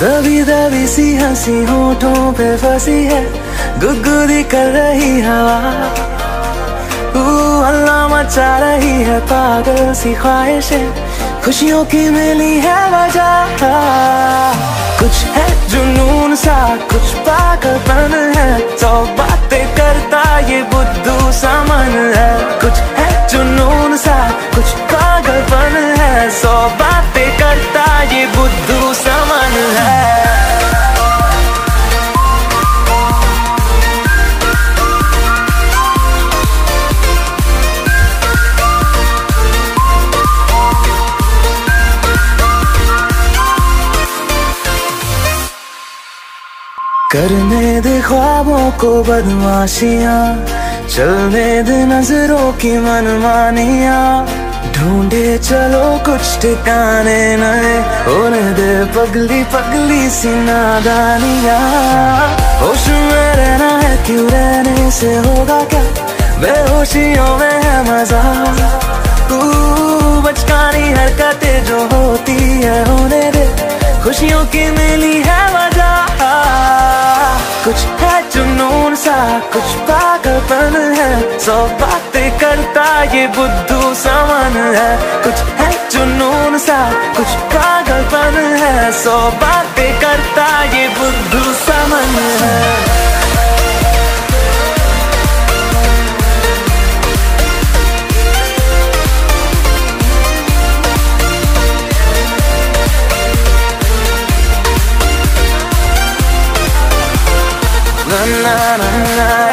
दबी दबी सी हँसी होठों पे फंसी है। गुगुदी कर रही हवा। अल्लाह मचा रही है पागल सी ख्वाहिशें। खुशियों की मिली है वजह। कुछ है जुनून सा, कुछ पागलपन है। सौ बातें करता ये बुद्धू सामन करने दे ख्वाबों को बदमाशियाँ, चलने दे नज़रों की मनमानिया। ढूंढे चलो कुछ ठिकाने नए, होने दे पगली पगली सी नादानिया। होश में रहना है क्यों रहने से होगा क्या? बेहोशियों में है मज़ा। बचकानी हरकतें जो होती है, होने दे खुशियों की मिली कुछ है जुनून सा, कुछ पागलपन है। सौ बातें करता ये बुद्धू सामान है। कुछ है जुनून सा, कुछ पागलपन है। सौ बातें करता ये बुद्धू सामान है। na na na na.